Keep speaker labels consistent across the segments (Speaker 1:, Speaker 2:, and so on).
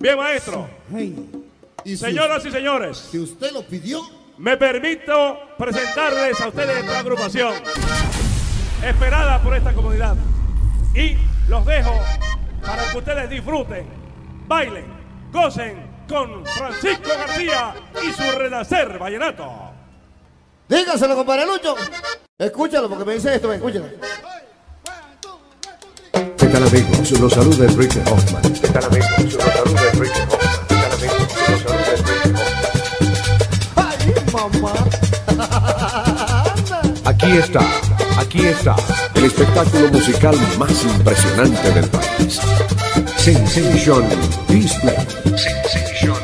Speaker 1: Bien, maestro.
Speaker 2: Y
Speaker 1: Señoras y señores,
Speaker 2: Si usted lo pidió,
Speaker 1: me permito presentarles a ustedes esta agrupación esperada por esta comunidad. Y los dejo para que ustedes disfruten, bailen, gocen con Francisco García y su renacer vallenato.
Speaker 2: dígaselo, compadre Lucho. Escúchalo porque me dice esto, escúchalo.
Speaker 3: ¿Qué tal amigos? Los saluda Enrique Hoffman. ¿Qué tal amigos? Los saluda Enrique Hoffman. ¿Qué tal amigos? Los saluda Enrique Hoffman.
Speaker 2: ¡Ay, mamá!
Speaker 3: Aquí está, aquí está, el espectáculo musical más impresionante del país. Sensation Display. Sensation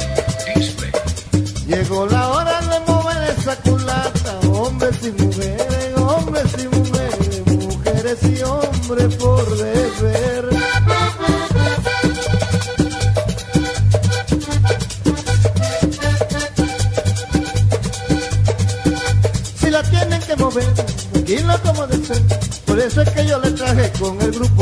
Speaker 2: tranquila como de ser, por eso es que yo le traje con el grupo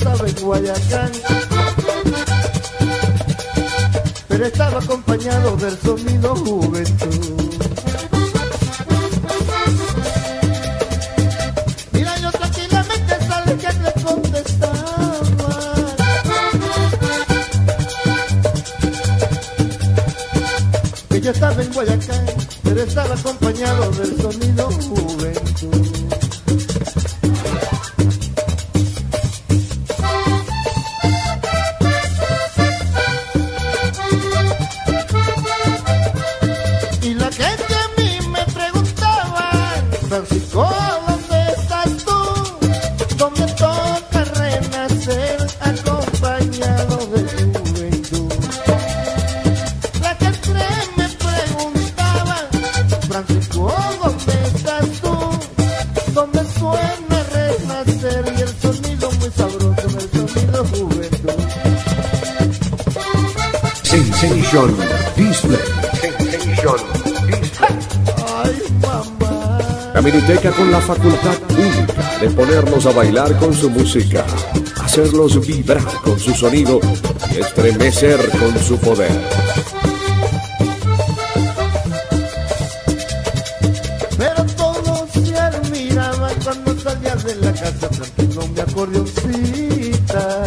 Speaker 2: estaba en Guayacán. Pero estaba acompañado del sonido juventud. Mira, yo tranquilamente sale que le contestaba. Que yo estaba en Guayacán, pero estaba acompañado del sonido juventud.
Speaker 3: Sensation Display. Display.
Speaker 2: Ay, mamá.
Speaker 3: La Miniteca con la facultad única de ponernos a bailar con su música, hacerlos vibrar con su sonido y estremecer con su poder.
Speaker 2: Pero todos se admiraban cuando salía de la casa tranquilo mi acordeoncita.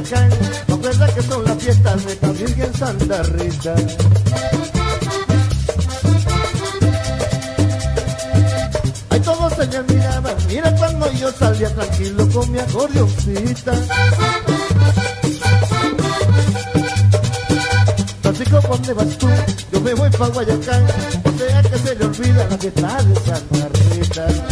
Speaker 2: Guayacán. No verdad que son las fiestas de la Virgen Santa Rita. Ay, todos se me. Mira cuando yo salía tranquilo con mi acordeoncita. Francisco, ¿pa' ¿dónde vas tú? Yo me voy pa' Guayacán, o sea que se le olvida la fiesta de Santa Rita.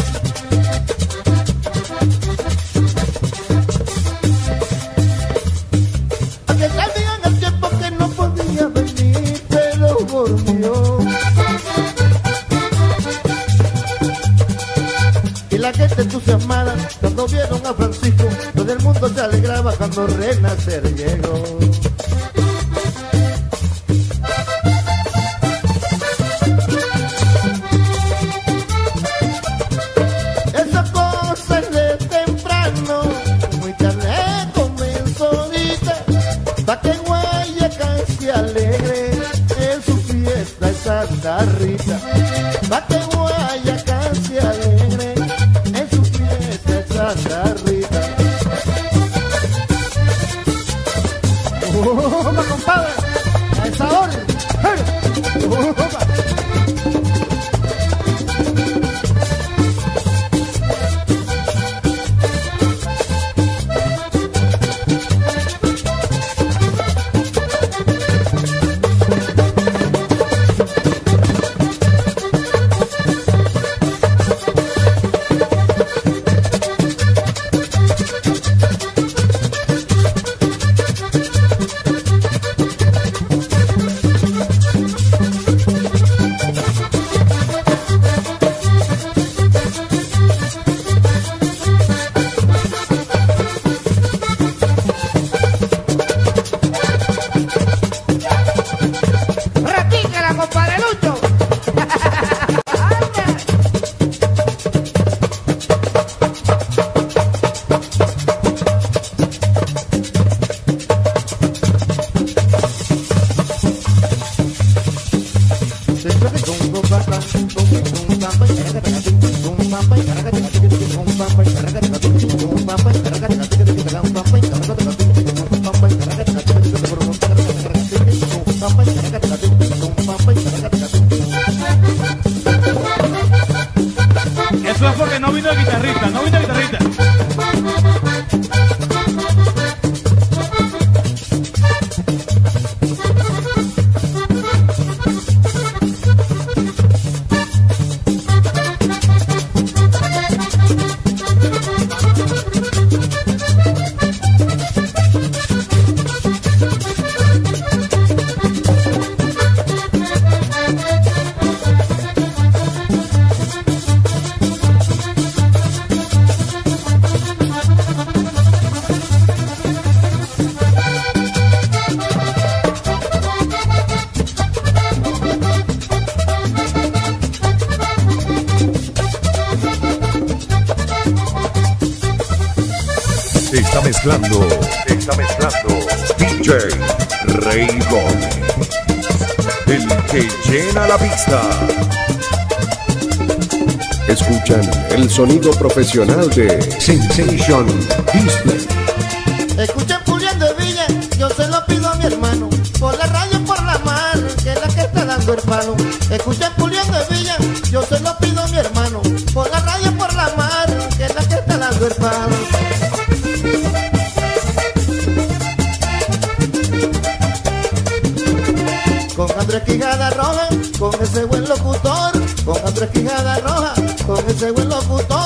Speaker 2: La gente entusiasmada, cuando vieron a Francisco, todo el mundo se alegraba cuando renacer llegó.
Speaker 3: llena la pista. Escuchan el sonido profesional de Sensation Display.
Speaker 2: Escuchen Julián de Villa, yo se lo pido a mi hermano. Por la radio, por la mar, que es la que está dando el palo. Escuchen fresquijada roja, con ese buen locutor.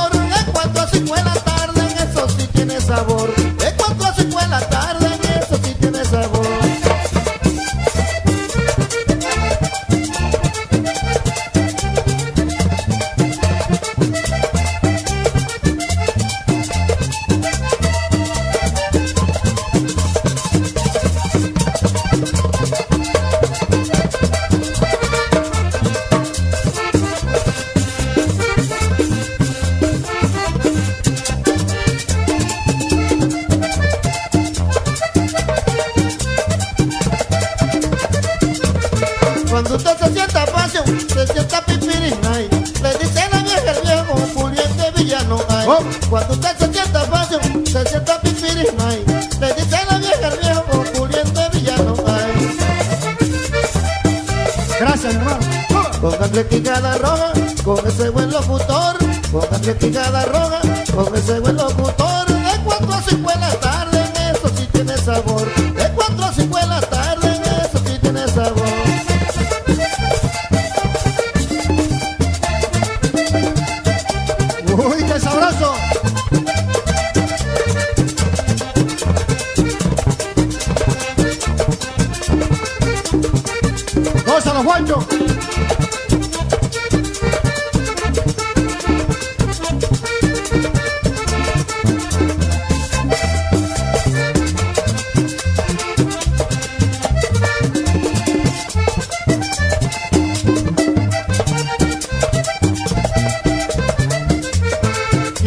Speaker 2: picada roja, con ese buen locutor, póngase picada roja, con ese buen locutor, de cuatro a cinco de la tarde.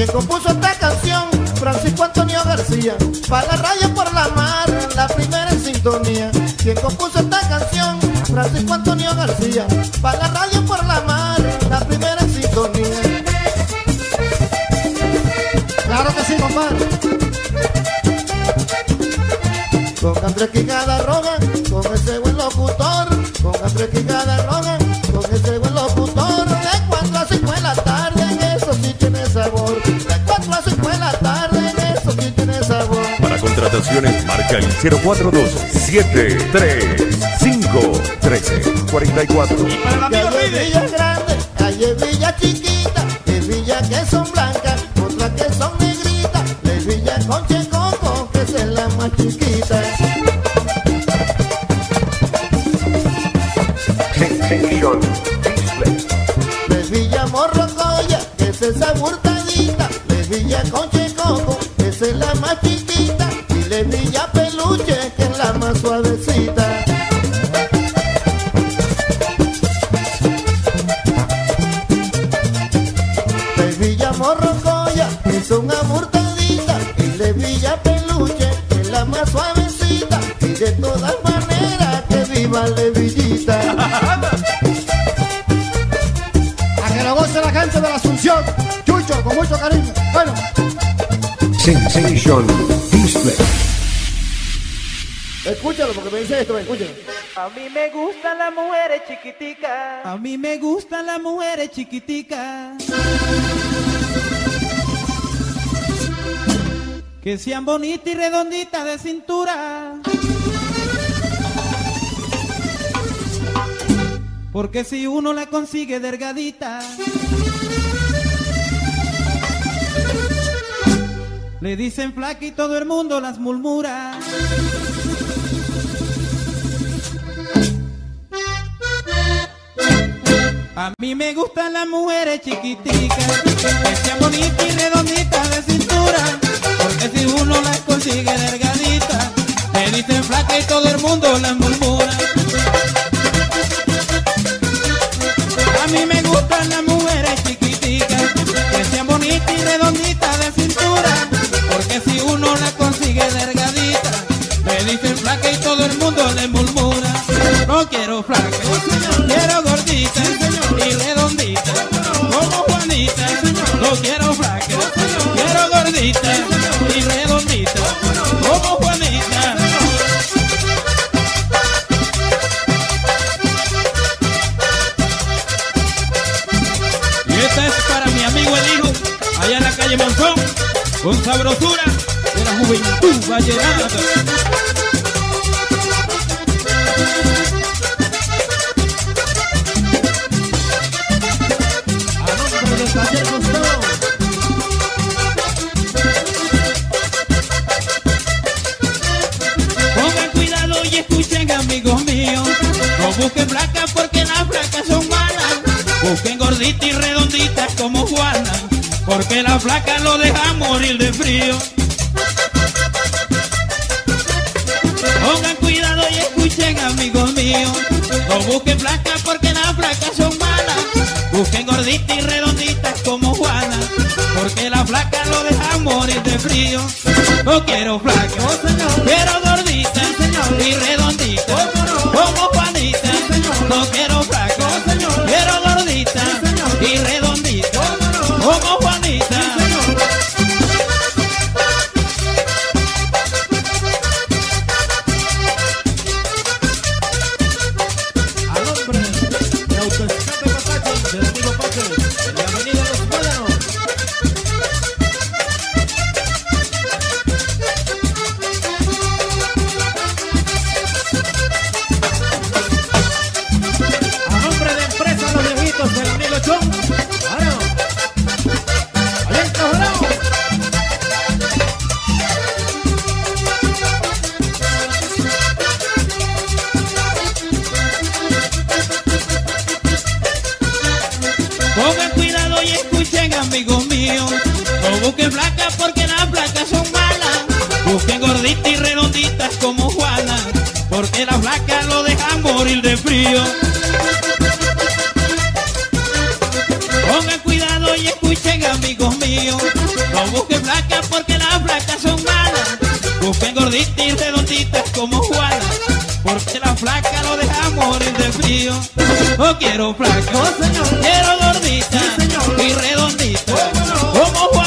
Speaker 2: quien compuso esta canción, Francisco Antonio García, para la radio por la mar, la primera en sintonía. Quien compuso esta canción, Francisco Antonio García, para la radio por la mar, la primera en sintonía.
Speaker 4: Claro que sí, compadre.
Speaker 2: Con Andrés Quijada
Speaker 3: Rogan marca el 042-735-1344. Y
Speaker 5: para
Speaker 2: la Villa Grande, calle Villa Chiquita.
Speaker 4: Mucho cariño. Bueno,
Speaker 3: Sensation Display.
Speaker 2: Escúchalo porque me dice esto, escúchalo.
Speaker 6: A mí me gustan las mujeres chiquiticas.
Speaker 7: A mí me gustan las mujeres chiquiticas. Que sean bonitas y redonditas de cintura. Porque si uno la consigue delgadita, le dicen flaca y todo el mundo las murmura. A mí me gustan las mujeres chiquiticas, que sean bonitas y redonditas de cintura, porque si uno las consigue delgaditas, me dicen flaca y todo el mundo las murmura. Quiero flaca, quiero gordita y redondita, como Juanita. No quiero flaca, quiero gordita y redondita, como Juanita. Y esta es para mi amigo el hijo, allá en la calle Monzón, con sabrosura de la juventud vallenata. Pongan cuidado y escuchen amigos míos, no busquen flacas porque las flacas son malas, busquen gorditas y redonditas como Juana, porque la flaca lo deja morir de frío. Pongan cuidado y escuchen amigos míos, no busquen flacas porque las flacas son No quiero flaca, quiero busquen flacas porque las flacas son malas, busquen gorditas y redonditas como Juana, porque las flacas lo dejan morir de frío. Pongan cuidado y escuchen amigos míos, no busquen flacas porque las flacas son malas, busquen gorditas y redonditas como Juana, porque la flaca lo deja morir de frío. No quiero flaca, quiero gordita y redondita, como Juanita.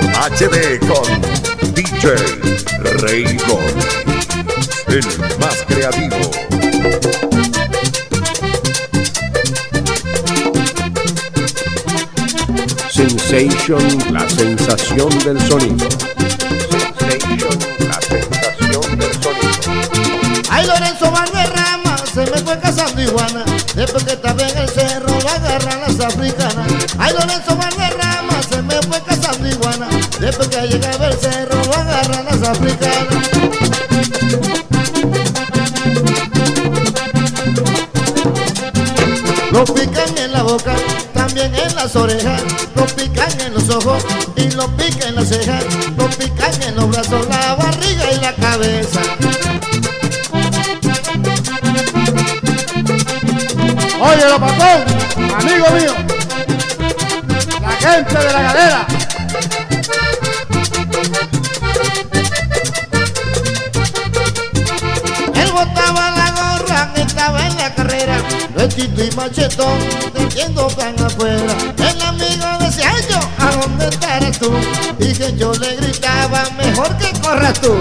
Speaker 8: HD con DJ Rey Gol, el más creativo.
Speaker 3: Sensation, la sensación del sonido. Sensation, la sensación del sonido.
Speaker 2: Ay, Lorenzo Valderrama se me fue cazando iguana. Después que estaba en el cerro lo agarran las africanas. Lo pican en la boca, también en las orejas, lo pican en los ojos y lo pican en las cejas, vestido y machetón, vendiendo pan afuera. El amigo decía yo, ¿a dónde estarás tú? Y que yo le gritaba, mejor que corras tú.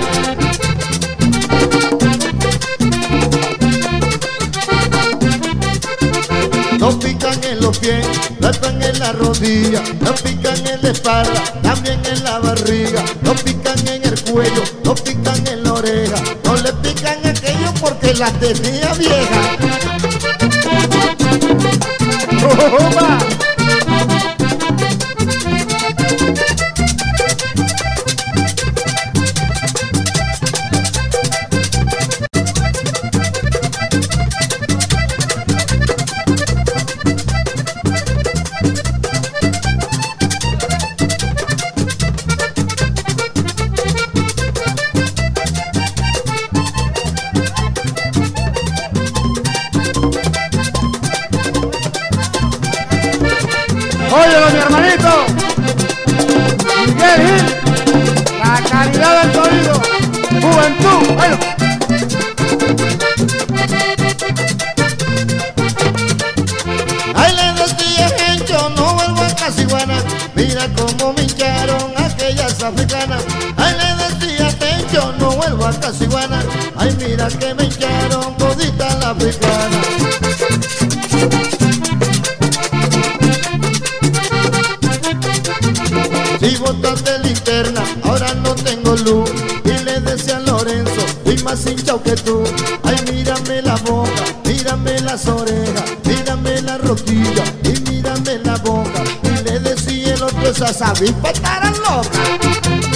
Speaker 2: Lo pican en los pies, lo pican en la rodilla, lo pican en la espalda, también en la barriga, lo pican en el cuello, lo pican en la oreja, no le pican aquello porque la tenía vieja.
Speaker 4: 走吧。
Speaker 2: Ay, mira que me hincharon todita la africana. Si botaste linterna, ahora no tengo luz. Y le decía a Lorenzo, estoy más hinchado que tú. Ay, mírame la boca, mírame las orejas, mírame la rosquilla y mírame la boca. Y le decía el otro, esa sabipa estará loca.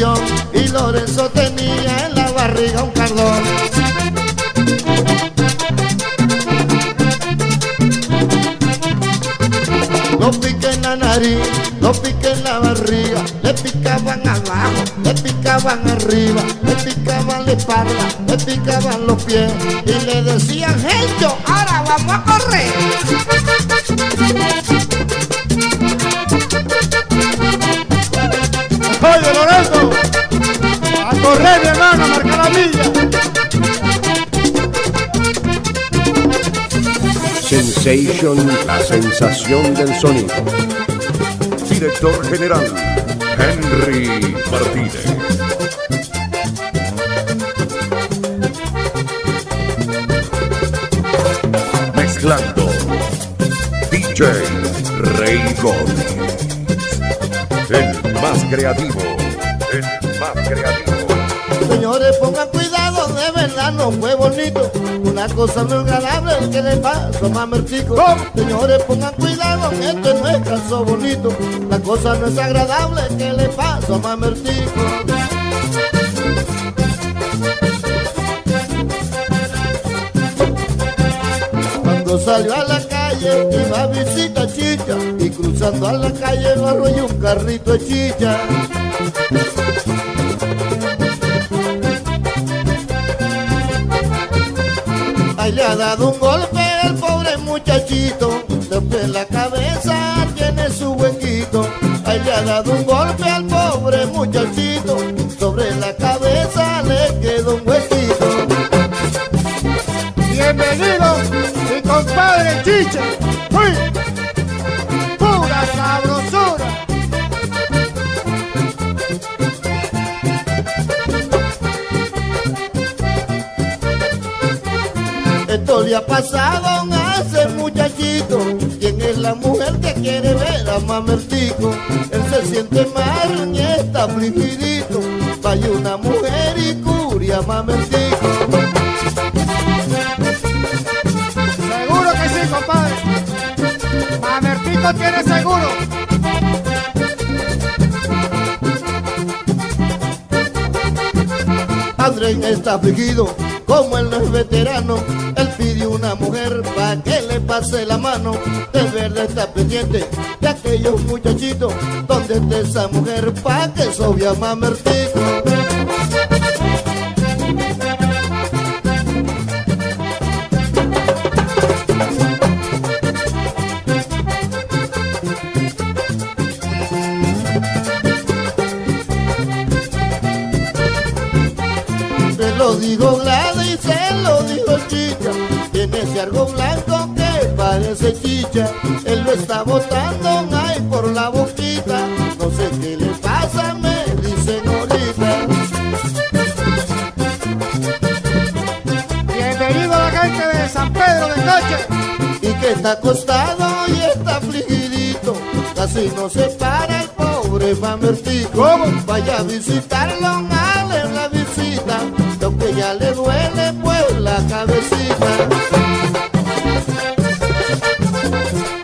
Speaker 2: Y Lorenzo tenía en la barriga un cardón. Lo piqué en la nariz, lo piqué en la barriga, le picaban abajo, le picaban arriba, le picaban la espalda, le picaban los pies y le decían, Gencho, ahora vamos a correr.
Speaker 4: Correr, mi hermano, a marcar la milla.
Speaker 3: Sensation, la sensación del sonido.
Speaker 8: Director General Henry Martínez. Mezclando DJ Rey Gómez. El más creativo. El más creativo.
Speaker 2: Señores, pongan cuidado, de verdad no fue bonito. Una cosa muy agradable que le pasó a Mamertico. Señores, pongan cuidado, esto no es caso bonito. La cosa no es agradable que le pasó a Mamertico. Cuando salió a la calle iba a visitar Chicha y cruzando a la calle lo arrolló un carrito de chicha. Ahí le ha dado un golpe el pobre muchachito, después la cabeza tiene su huequito. Ahí le ha dado un golpe al pobre muchachito, sobre la cabeza le quedó un huequito.
Speaker 4: Bienvenido, mi compadre Chiche. Uy,
Speaker 2: Esto le ha pasado a ese muchachito. ¿Quién es la mujer que quiere ver a mamertico? Él se siente mal y está afligidito. Vaya una mujer y curia mamertico.
Speaker 4: Seguro que sí, compadre. Mamertico tiene seguro.
Speaker 2: Andrés está afligido, como él no es veterano, él pidió una mujer para que le pase la mano. De verdad está pendiente de aquellos muchachitos, donde está esa mujer para que sobia mamertico. Lo dijo Gladys, se lo dijo Chicha. Tiene ese algo blanco que parece chicha. Él lo está botando, ay, por la boquita. No sé qué le pasa, me dicen ahorita.
Speaker 4: Bienvenido a la gente de San Pedro de Coche.
Speaker 2: Y que está acostado y está afligidito. Casi no se para el pobre mamertico. Vaya a visitarlo, visita. Ya le duele, pues la cabecita.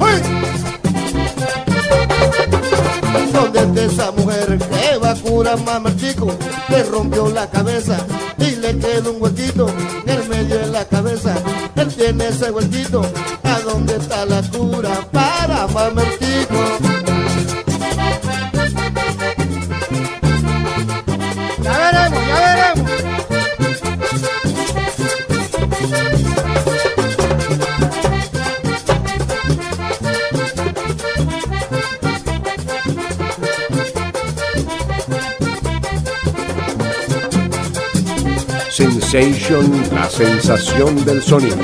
Speaker 4: Uy,
Speaker 2: donde está esa mujer que va a curar mamertico le rompió la cabeza y le quedó un huequito en el medio de la cabeza. Él tiene ese huequito
Speaker 3: Sensation, la sensación del sonido.